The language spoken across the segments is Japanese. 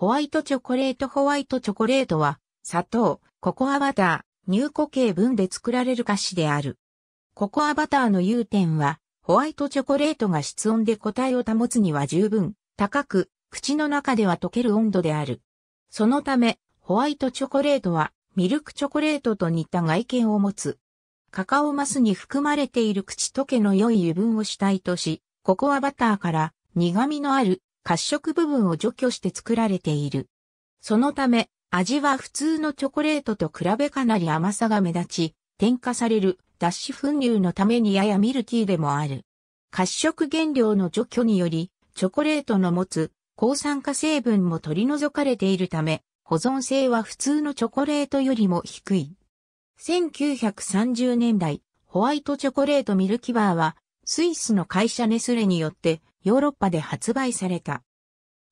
ホワイトチョコレートホワイトチョコレートは、砂糖、ココアバター、乳固形分で作られる菓子である。ココアバターの融点は、ホワイトチョコレートが室温で固体を保つには十分高く、口の中では溶ける温度である。そのため、ホワイトチョコレートはミルクチョコレートと似た外見を持つ。カカオマスに含まれている口溶けの良い油分を主体とし、ココアバターから苦味のある褐色部分を除去して作られている。そのため、味は普通のチョコレートと比べかなり甘さが目立ち、添加される脱脂粉乳のためにややミルキーでもある。褐色原料の除去により、チョコレートの持つ抗酸化成分も取り除かれているため、保存性は普通のチョコレートよりも低い。1930年代、ホワイトチョコレートミルキバーは、スイスの会社ネスレによってヨーロッパで発売された。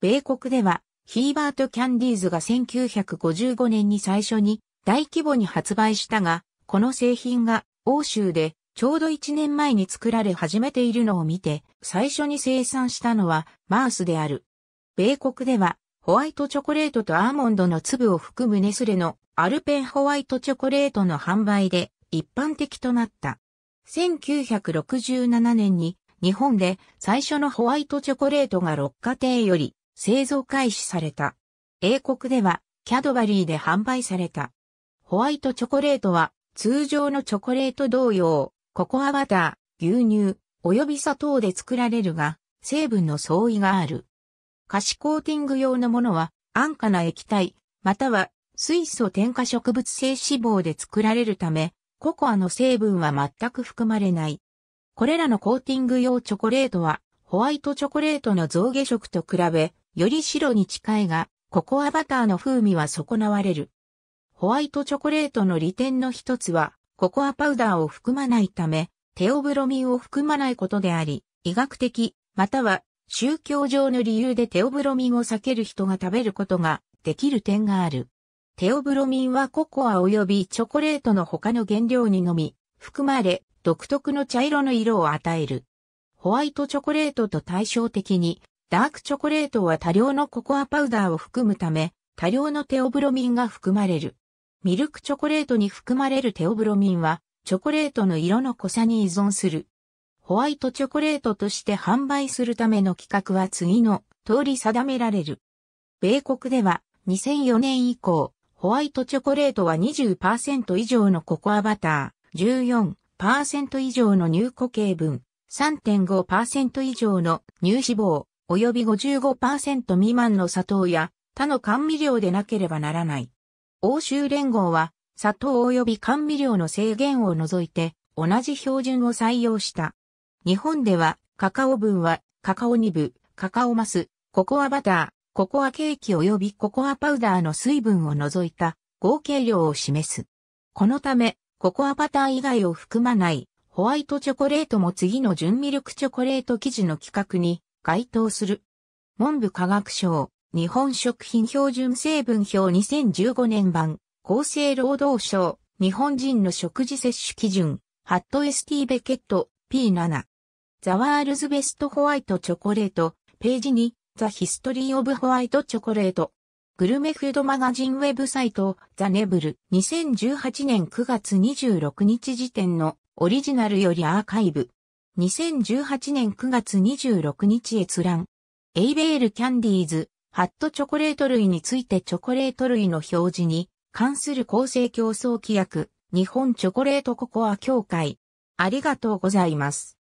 米国では、ヒーバートキャンディーズが1955年に最初に大規模に発売したが、この製品が欧州でちょうど1年前に作られ始めているのを見て、最初に生産したのはマースである。米国ではホワイトチョコレートとアーモンドの粒を含むネスレのアルペンホワイトチョコレートの販売で一般的となった。1967年に日本で最初のホワイトチョコレートが六花亭より製造開始された。英国ではキャドバリーで販売された。ホワイトチョコレートは通常のチョコレート同様、ココアバター、牛乳、及び砂糖で作られるが、成分の相違がある。菓子コーティング用のものは安価な液体、または水素添加植物性脂肪で作られるため、ココアの成分は全く含まれない。これらのコーティング用チョコレートは、ホワイトチョコレートの象牙色と比べ、より白に近いが、ココアバターの風味は損なわれる。ホワイトチョコレートの利点の一つは、ココアパウダーを含まないため、テオブロミンを含まないことであり、医学的、または宗教上の理由でテオブロミンを避ける人が食べることができる点がある。テオブロミンはココア及びチョコレートの他の原料にのみ含まれ、独特の茶色の色を与える。ホワイトチョコレートと対照的に、ダークチョコレートは多量のココアパウダーを含むため、多量のテオブロミンが含まれる。ミルクチョコレートに含まれるテオブロミンは、チョコレートの色の濃さに依存する。ホワイトチョコレートとして販売するための規格は次の通り定められる。米国では2004年以降、ホワイトチョコレートは20%以上のココアバター、14 %以上の乳固形分、3.5%以上の乳脂肪、及び55%未満の砂糖や他の甘味料でなければならない。欧州連合は砂糖及び甘味料の制限を除いて同じ標準を採用した。日本ではカカオ分はカカオニブ、カカオマス、ココアバター、ココアケーキ及びココアパウダーの水分を除いた合計量を示す。このため、ココアバター以外を含まないホワイトチョコレートも次の純ミルクチョコレート生地の規格に該当する。文部科学省日本食品標準成分表2015年版、厚生労働省、日本人の食事摂取基準、ハット ST ベケット P7。ザワールズベストホワイトチョコレート、ページに、ザヒストリーオブホワイトチョコレート。グルメフードマガジンウェブサイト、ザネブル、2018年9月26日時点のオリジナルよりアーカイブ。2018年9月26日閲覧。エイベールキャンディーズ、ハットチョコレート類についてチョコレート類の表示に関する公正競争規約、日本チョコレートココア協会。ありがとうございます。